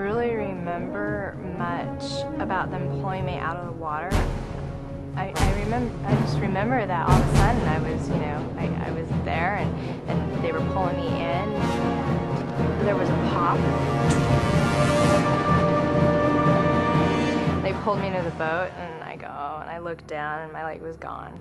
really remember much about them pulling me out of the water. I, I remember, I just remember that all of a sudden I was, you know, I, I was there and, and they were pulling me in. And there was a pop. They pulled me into the boat and I go, and I looked down and my leg was gone.